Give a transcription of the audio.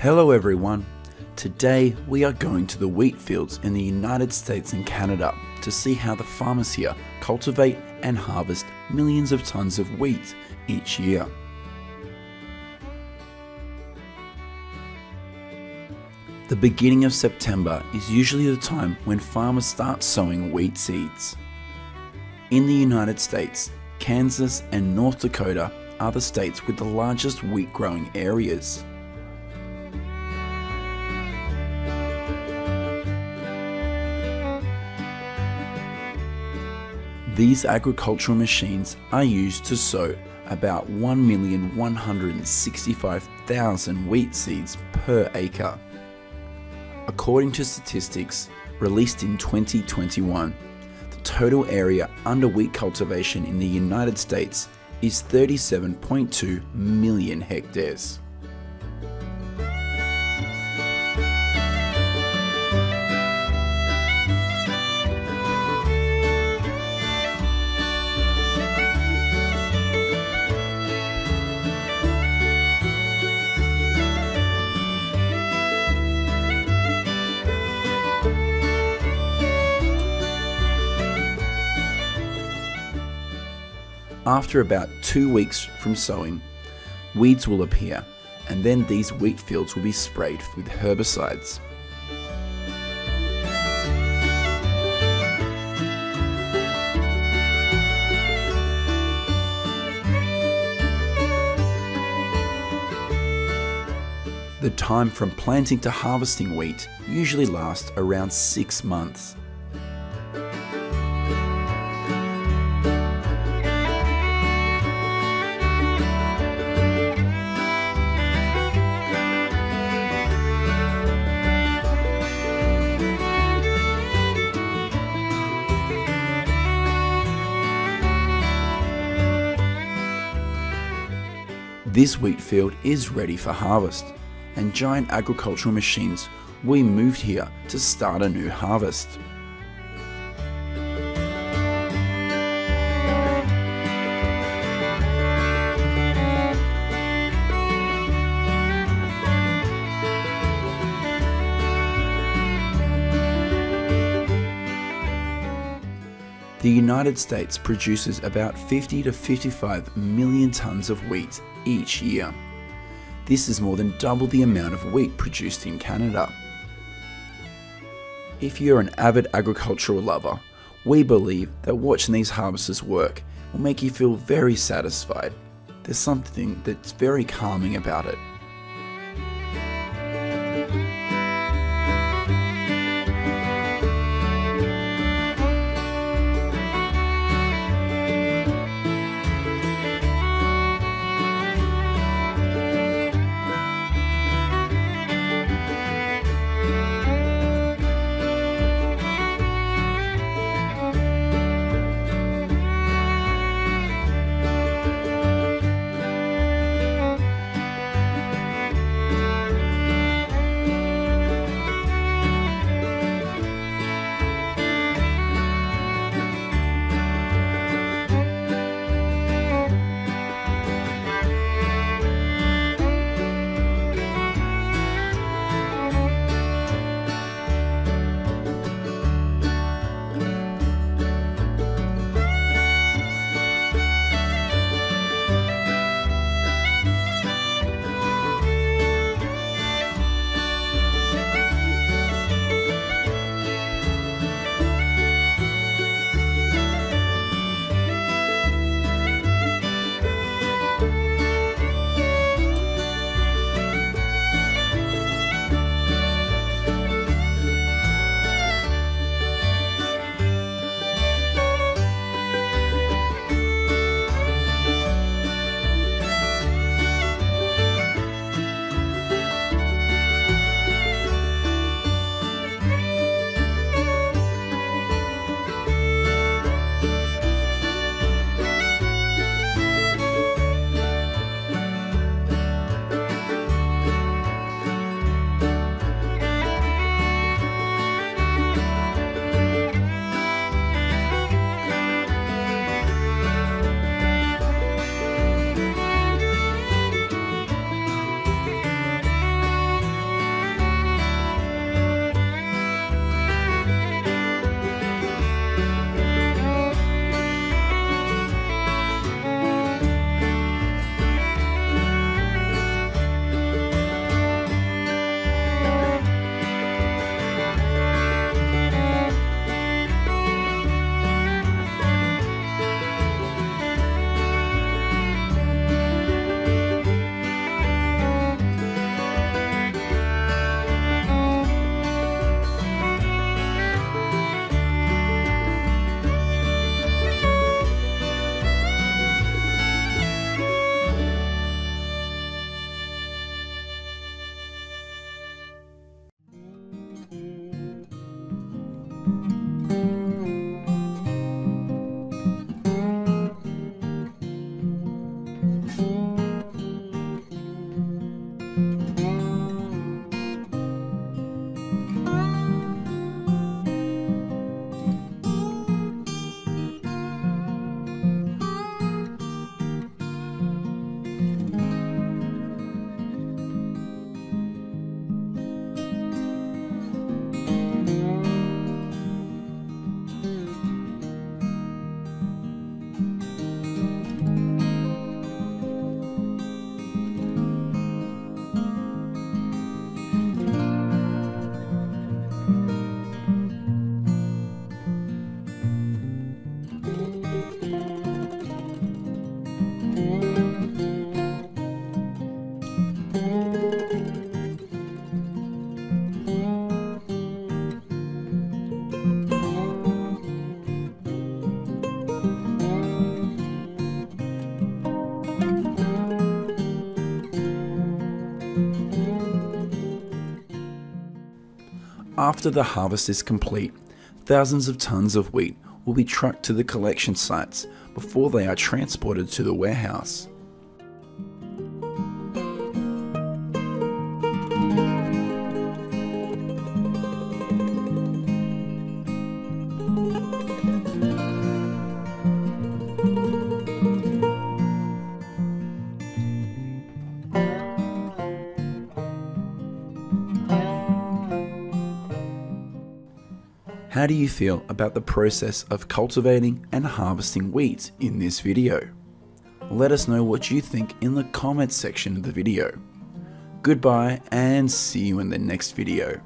Hello everyone. Today we are going to the wheat fields in the United States and Canada to see how the farmers here cultivate and harvest millions of tons of wheat each year. The beginning of September is usually the time when farmers start sowing wheat seeds. In the United States, Kansas and North Dakota are the states with the largest wheat growing areas. These agricultural machines are used to sow about 1,165,000 wheat seeds per acre. According to statistics released in 2021, the total area under wheat cultivation in the United States is 37.2 million hectares. After about two weeks from sowing, weeds will appear and then these wheat fields will be sprayed with herbicides. The time from planting to harvesting wheat usually lasts around six months. This wheat field is ready for harvest, and giant agricultural machines we moved here to start a new harvest. The United States produces about 50 to 55 million tons of wheat each year. This is more than double the amount of wheat produced in Canada. If you're an avid agricultural lover, we believe that watching these harvesters work will make you feel very satisfied. There's something that's very calming about it. After the harvest is complete, thousands of tons of wheat will be trucked to the collection sites before they are transported to the warehouse. How do you feel about the process of cultivating and harvesting wheat in this video? Let us know what you think in the comments section of the video. Goodbye and see you in the next video.